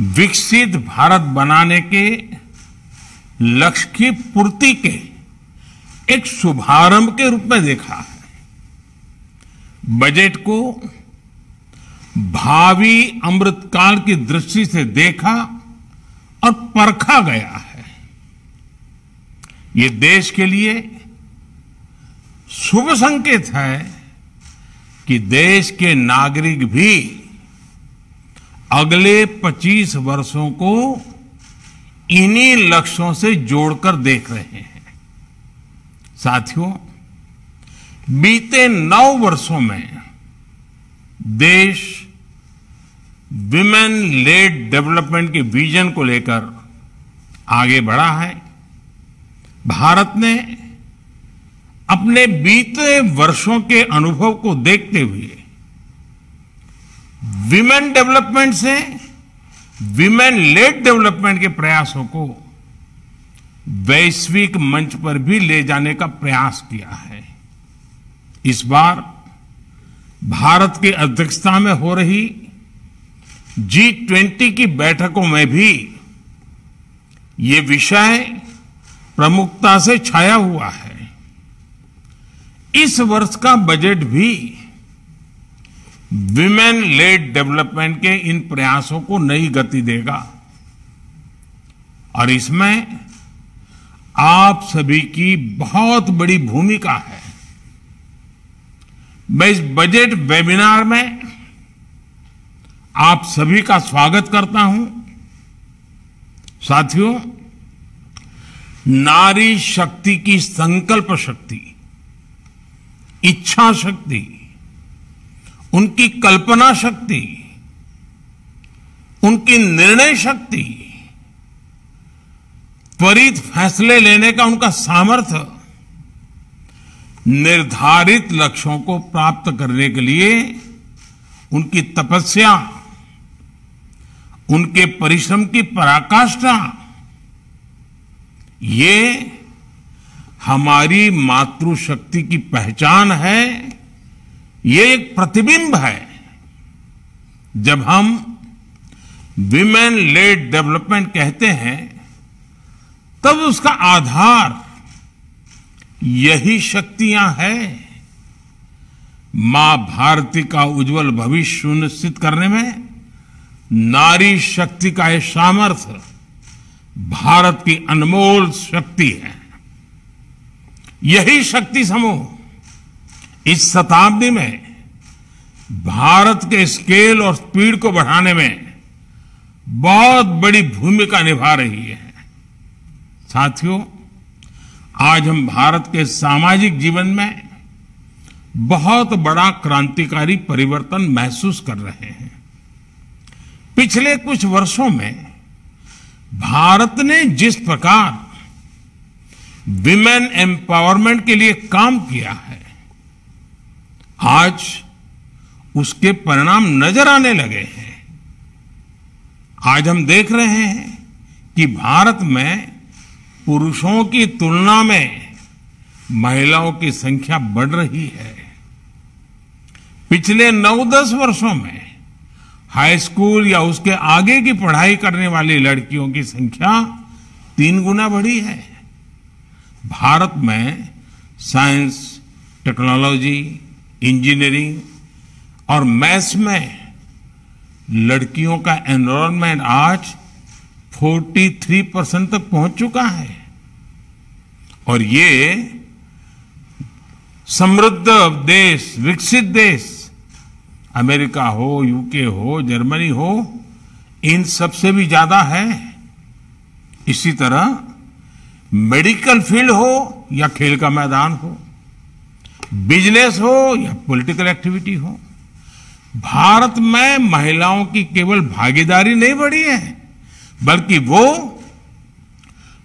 विकसित भारत बनाने के लक्ष्य की पूर्ति के एक शुभारंभ के रूप में देखा है। बजट को भावी अमृतकाल की दृष्टि से देखा और परखा गया है। ये देश के लिए शुभ संकेत है कि देश के नागरिक भी अगले 25 वर्षों को इन्हीं लक्ष्यों से जोड़कर देख रहे हैं। साथियों, बीते नौ वर्षों में देश विमेन लेड डेवलपमेंट के विजन को लेकर आगे बढ़ा है। भारत ने अपने बीते वर्षों के अनुभव को देखते हुए विमेन डेवलपमेंट से विमेन लेड डेवलपमेंट के प्रयासों को वैश्विक मंच पर भी ले जाने का प्रयास किया है। इस बार भारत की अध्यक्षता में हो रही जी ट्वेंटी की बैठकों में भी ये विषय प्रमुखता से छाया हुआ है। इस वर्ष का बजट भी विमेन लेड डेवलपमेंट के इन प्रयासों को नई गति देगा। और इसमें आप सभी की बहुत बड़ी भूमिका है। मैं इस बजट वेबिनार में आप सभी का स्वागत करता हूँ। साथियों, नारी शक्ति की संकल्प शक्ति, इच्छा शक्ति उनकी कल्पना शक्ति, उनकी निर्णय शक्ति, त्वरित फैसले लेने का उनका सामर्थ्य, निर्धारित लक्ष्यों को प्राप्त करने के लिए उनकी तपस्या, उनके परिश्रम की पराकाष्ठा, ये हमारी मातृशक्ति की पहचान है। ये एक प्रतिबिंब है। जब हम विमेन लेड डेवलपमेंट कहते हैं, तब उसका आधार यही शक्तियाँ हैं। माँ भारती का उज्जवल भविष्य सुनिश्चित करने में नारी शक्ति का यह सामर्थ्य भारत की अनमोल शक्ति है। यही शक्ति समूह इस शताब्दी में भारत के स्केल और स्पीड को बढ़ाने में बहुत बड़ी भूमिका निभा रही है। साथियों, आज हम भारत के सामाजिक जीवन में बहुत बड़ा क्रांतिकारी परिवर्तन महसूस कर रहे हैं। पिछले कुछ वर्षों में भारत ने जिस प्रकार विमेन एम्पावरमेंट के लिए काम किया है आज उसके परिणाम नज़र आने लगे हैं। आज हम देख रहे हैं कि भारत में पुरुषों की तुलना में महिलाओं की संख्या बढ़ रही है। पिछले नौ दस वर्षों में हाई स्कूल या उसके आगे की पढ़ाई करने वाली लड़कियों की संख्या तीन गुना बढ़ी है। भारत में साइंस, टेक्नोलॉजी इंजीनियरिंग और मैथ्स में लड़कियों का एनरोलमेंट आज 43 परसेंट तक पहुँच चुका है। और ये समृद्ध देश, विकसित देश, अमेरिका हो यूके हो जर्मनी हो, इन सबसे भी ज़्यादा है। इसी तरह मेडिकल फ़ील्ड हो या खेल का मैदान हो। बिज़नेस हो या पॉलिटिकल एक्टिविटी हो, भारत में महिलाओं की केवल भागीदारी नहीं बढ़ी है, बल्कि वो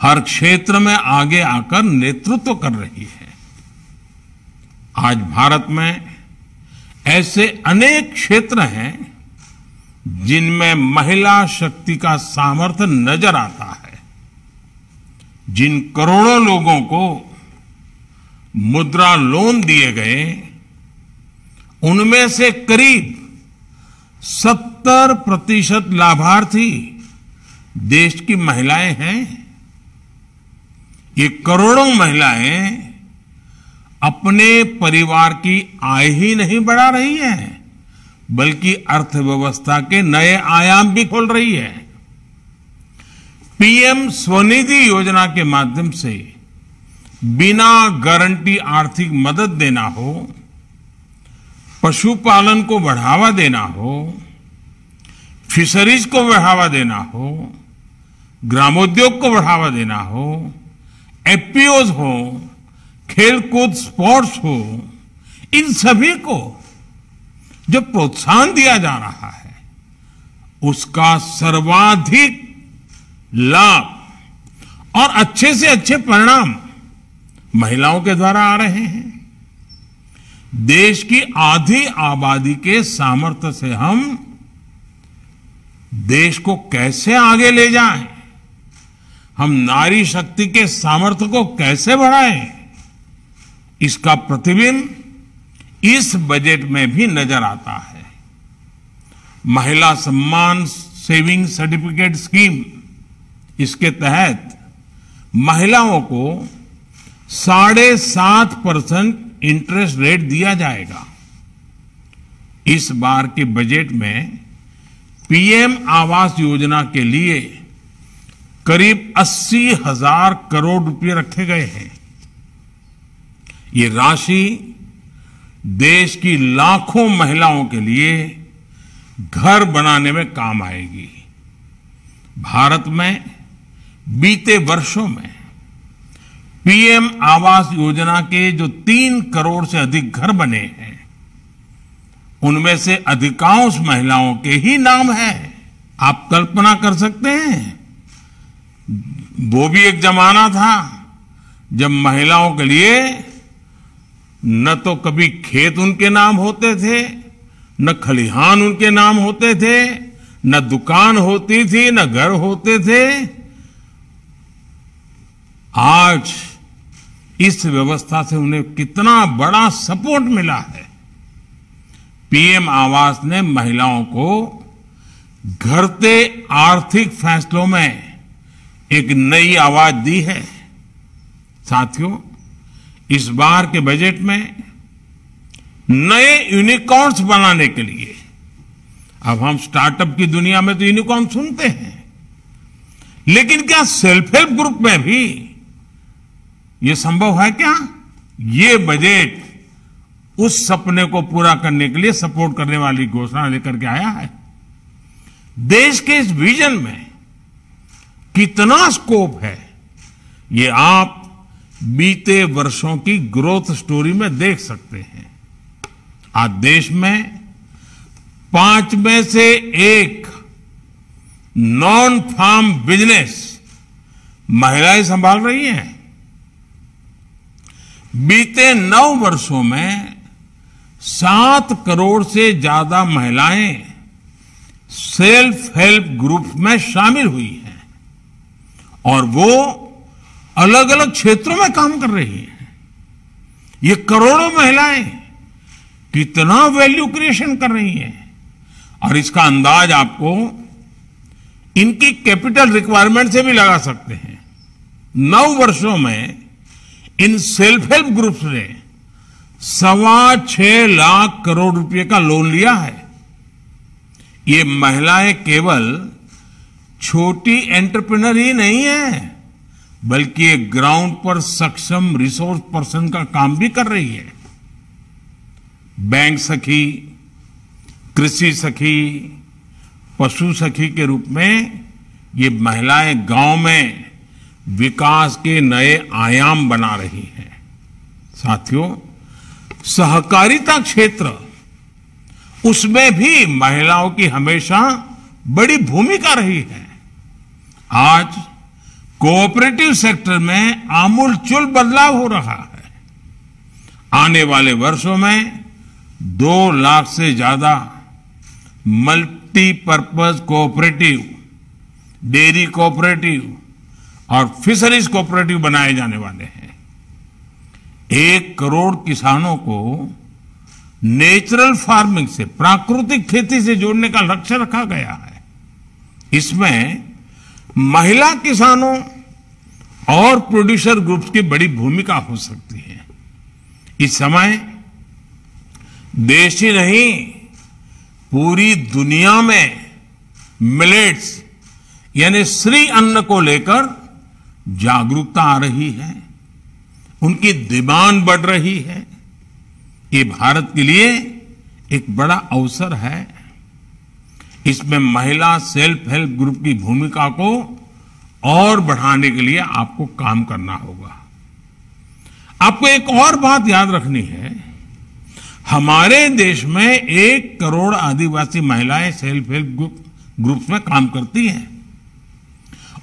हर क्षेत्र में आगे आकर नेतृत्व कर रही है। आज भारत में ऐसे अनेक क्षेत्र हैं जिनमें महिला शक्ति का सामर्थ्य नज़र आता है, जिन करोड़ों लोगों को मुद्रा लोन दिए गए, उनमें से करीब 70 प्रतिशत लाभार्थी देश की महिलाएँ हैं। ये करोड़ों महिलाएँ अपने परिवार की आय ही नहीं बढ़ा रही हैं, बल्कि अर्थव्यवस्था के नए आयाम भी खोल रही है। पीएम स्वनिधि योजना के माध्यम से बिना गारंटी आर्थिक मदद देना हो, पशुपालन को बढ़ावा देना हो फिशरीज को बढ़ावा देना हो, ग्रामोद्योग को बढ़ावा देना हो एफपीओज हो, खेलकूद स्पोर्ट्स हो, इन सभी को जो प्रोत्साहन दिया जा रहा है, उसका सर्वाधिक लाभ और अच्छे से अच्छे परिणाम महिलाओं के द्वारा आ रहे हैं। देश की आधी आबादी के सामर्थ्य से हम देश को कैसे आगे ले जाएँ? हम नारी शक्ति के सामर्थ्य को कैसे बढ़ाएँ? इसका प्रतिबिंब इस बजट में भी नज़र आता है। महिला सम्मान सेविंग सर्टिफिकेट स्कीम, इसके तहत महिलाओं को साढ़े सात परसेंट इंटरेस्ट रेट दिया जाएगा। इस बार के बजट में पीएम आवास योजना के लिए करीब अस्सी हज़ार करोड़ रुपए रखे गए हैं। ये राशि देश की लाखों महिलाओं के लिए घर बनाने में काम आएगी। भारत में बीते वर्षों में पीएम आवास योजना के जो तीन करोड़ से अधिक घर बने हैं, उनमें से अधिकांश महिलाओं के ही नाम है। आप कल्पना कर सकते हैं। वो भी एक जमाना था, जब महिलाओं के लिए न तो कभी खेत उनके नाम होते थे, न खलिहान उनके नाम होते थे, न दुकान होती थी, न घर होते थे। आज इस व्यवस्था से उन्हें कितना बड़ा सपोर्ट मिला है। पीएम आवास ने महिलाओं को घरते आर्थिक फैसलों में एक नई आवाज़ दी है। साथियों, इस बार के बजट में नए यूनिकॉर्न्स बनाने के लिए, अब हम स्टार्टअप की दुनिया में तो यूनिकॉर्न सुनते हैं, लेकिन क्या सेल्फ हेल्प ग्रुप में भी ये संभव है क्या? ये बजट उस सपने को पूरा करने के लिए सपोर्ट करने वाली घोषणा लेकर के आया है। देश के इस विजन में कितना स्कोप है? ये आप बीते वर्षों की ग्रोथ स्टोरी में देख सकते हैं। आज देश में पाँच में से एक नॉन फार्म बिज़नेस महिलाएँ संभाल रही हैं। बीते नौ वर्षों में सात करोड़ से ज़्यादा महिलाएँ सेल्फ हेल्प ग्रुप में शामिल हुई हैं और वो अलग अलग क्षेत्रों में काम कर रही हैं। ये करोड़ों महिलाएँ कितना वैल्यू क्रिएशन कर रही हैं और इसका अंदाज आपको इनकी कैपिटल रिक्वायरमेंट से भी लगा सकते हैं। नौ वर्षों में इन सेल्फ हेल्प ग्रुप्स ने सवा छह लाख करोड़ रुपए का लोन लिया है। ये महिलाएँ केवल छोटी एंटरप्रेनर ही नहीं है, बल्कि एक ग्राउंड पर सक्षम रिसोर्स पर्सन का काम भी कर रही है। बैंक सखी, कृषि सखी, पशु सखी के रूप में ये महिलाएँ गाँव में विकास के नए आयाम बना रही हैं। साथियों, सहकारिता क्षेत्र, उसमें भी महिलाओं की हमेशा बड़ी भूमिका रही है। आज कोऑपरेटिव सेक्टर में आमूलचूल बदलाव हो रहा है। आने वाले वर्षों में दो लाख से ज़्यादा मल्टीपर्पज कोऑपरेटिव, डेयरी कोऑपरेटिव और फिशरीज कोऑपरेटिव बनाए जाने वाले हैं। एक करोड़ किसानों को नेचुरल फ़ार्मिंग से, प्राकृतिक खेती से जोड़ने का लक्ष्य रखा गया है। इसमें महिला किसानों और प्रोड्यूसर ग्रुप्स की बड़ी भूमिका हो सकती है। इस समय देश ही नहीं, पूरी दुनिया में मिलेट्स यानी श्री अन्न को लेकर जागरूकता आ रही है, उनकी डिमांड बढ़ रही है। ये भारत के लिए एक बड़ा अवसर है। इसमें महिला सेल्फ हेल्प ग्रुप की भूमिका को और बढ़ाने के लिए आपको काम करना होगा। आपको एक और बात याद रखनी है। हमारे देश में एक करोड़ आदिवासी महिलाएँ सेल्फ हेल्प ग्रुप, ग्रुप्स में काम करती हैं।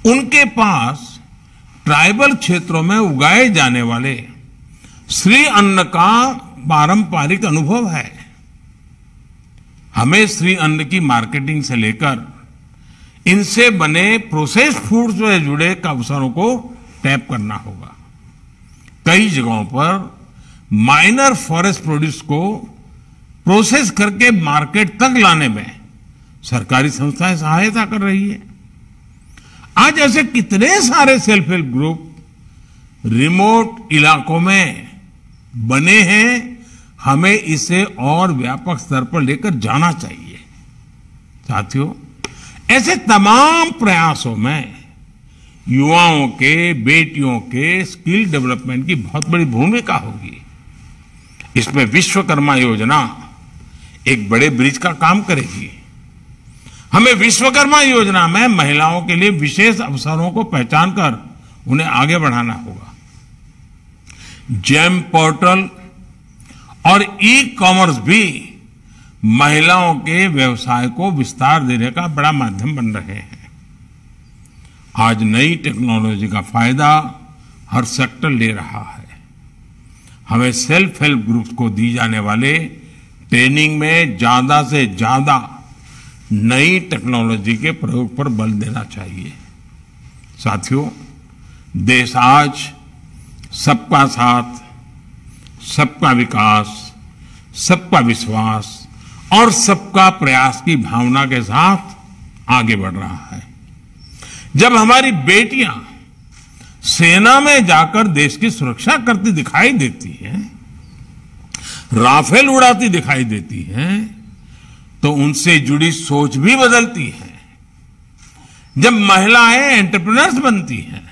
उनके पास ट्राइबल क्षेत्रों में उगाए जाने वाले श्री अन्न का पारंपरिक अनुभव है। हमें श्री अन्न की मार्केटिंग से लेकर इनसे बने प्रोसेस्ड फ़ूड से जुड़े अवसरों को टैप करना होगा। कई जगहों पर माइनर फॉरेस्ट प्रोड्यूस को प्रोसेस करके मार्केट तक लाने में सरकारी संस्थाएँ सहायता कर रही है। आज ऐसे कितने सारे सेल्फ हेल्प ग्रुप रिमोट इलाकों में बने हैं, हमें इसे और व्यापक स्तर पर लेकर जाना चाहिए। साथियों, ऐसे तमाम प्रयासों में युवाओं के, बेटियों के स्किल डेवलपमेंट की बहुत बड़ी भूमिका होगी। इसमें विश्वकर्मा योजना एक बड़े ब्रिज का काम करेगी। हमें विश्वकर्मा योजना में महिलाओं के लिए विशेष अवसरों को पहचान कर उन्हें आगे बढ़ाना होगा। जेम पोर्टल और ई कॉमर्स भी महिलाओं के व्यवसाय को विस्तार देने का बड़ा माध्यम बन रहे हैं। आज नई टेक्नोलॉजी का फ़ायदा हर सेक्टर ले रहा है। हमें सेल्फ हेल्प ग्रुप्स को दी जाने वाले ट्रेनिंग में ज़्यादा से ज़्यादा नई टेक्नोलॉजी के प्रयोग पर बल देना चाहिए। साथियों, देश आज सबका साथ, सबका विकास, सबका विश्वास और सबका प्रयास की भावना के साथ आगे बढ़ रहा है। जब हमारी बेटियाँ सेना में जाकर देश की सुरक्षा करती दिखाई देती हैं, राफेल उड़ाती दिखाई देती हैं तो उनसे जुड़ी सोच भी बदलती है। जब महिलाएँ एंटरप्रेनर्स बनती हैं,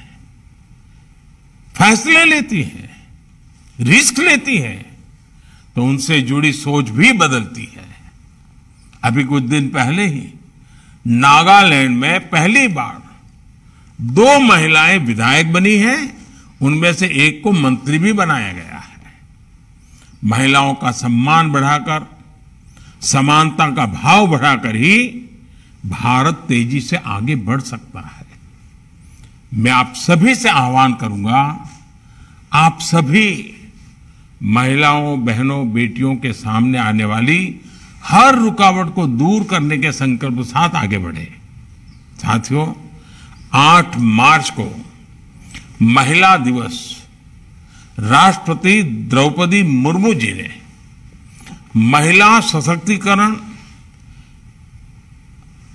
फैसले लेती हैं रिस्क लेती हैं तो उनसे जुड़ी सोच भी बदलती है। अभी कुछ दिन पहले ही नागालैंड में पहली बार दो महिलाएँ विधायक बनी हैं। उनमें से एक को मंत्री भी बनाया गया है। महिलाओं का सम्मान बढ़ाकर समानता का भाव बढ़ाकर ही भारत तेज़ी से आगे बढ़ सकता है। मैं आप सभी से आह्वान करूँगा, आप सभी महिलाओं, बहनों, बेटियों के सामने आने वाली हर रुकावट को दूर करने के संकल्प साथ आगे बढ़े। साथियों 8 मार्च को महिला दिवस राष्ट्रपति द्रौपदी मुर्मू जी ने महिला सशक्तिकरण,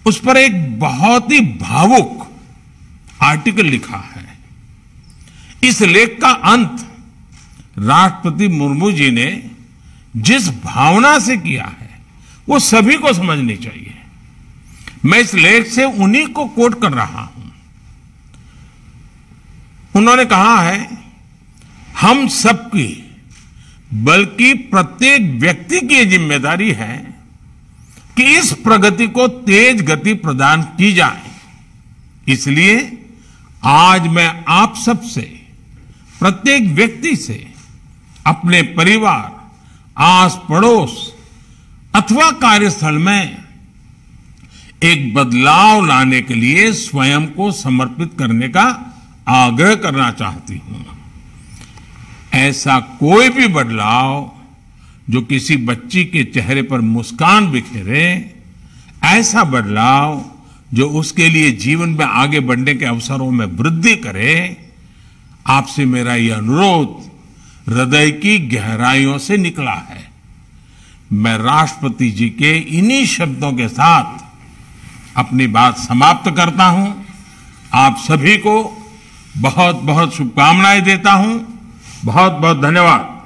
उस पर एक बहुत ही भावुक आर्टिकल लिखा है। इस लेख का अंत राष्ट्रपति मुर्मू जी ने जिस भावना से किया है, वो सभी को समझनी चाहिए। मैं इस लेख से उन्हीं को कोट कर रहा हूँ। उन्होंने कहा है, हम सबकी बल्कि प्रत्येक व्यक्ति की ज़िम्मेदारी है कि इस प्रगति को तेज गति प्रदान की जाए। इसलिए आज मैं आप सबसे, प्रत्येक व्यक्ति से, अपने परिवार आस पड़ोस अथवा कार्यस्थल में एक बदलाव लाने के लिए स्वयं को समर्पित करने का आग्रह करना चाहती हूँ। ऐसा कोई भी बदलाव जो किसी बच्ची के चेहरे पर मुस्कान बिखेरे, ऐसा बदलाव जो उसके लिए जीवन में आगे बढ़ने के अवसरों में वृद्धि करे, आपसे मेरा यह अनुरोध हृदय की गहराइयों से निकला है। मैं राष्ट्रपति जी के इन्हीं शब्दों के साथ अपनी बात समाप्त करता हूँ। आप सभी को बहुत बहुत शुभकामनाएँ देता हूँ। बहुत बहुत धन्यवाद।